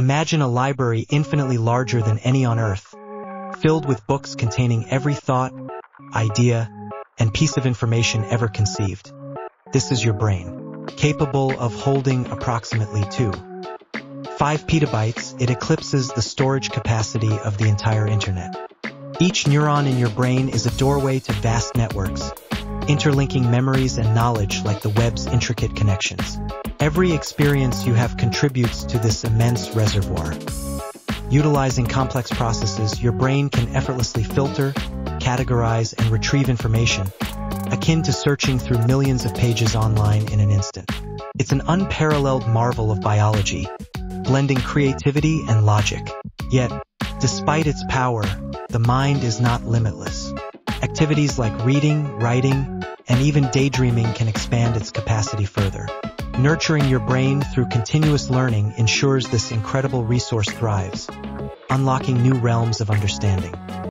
Imagine a library infinitely larger than any on Earth, filled with books containing every thought, idea, and piece of information ever conceived. This is your brain, capable of holding approximately 2. 5 petabytes, it eclipses the storage capacity of the entire internet. Each neuron in your brain is a doorway to vast networks, interlinking memories and knowledge like the web's intricate connections. Every experience you have contributes to this immense reservoir. Utilizing complex processes, your brain can effortlessly filter, categorize, and retrieve information, akin to searching through millions of pages online in an instant. It's an unparalleled marvel of biology, blending creativity and logic. Yet, despite its power, the mind is not limitless. Activities like reading, writing, and even daydreaming can expand its capacity further. Nurturing your brain through continuous learning ensures this incredible resource thrives, unlocking new realms of understanding.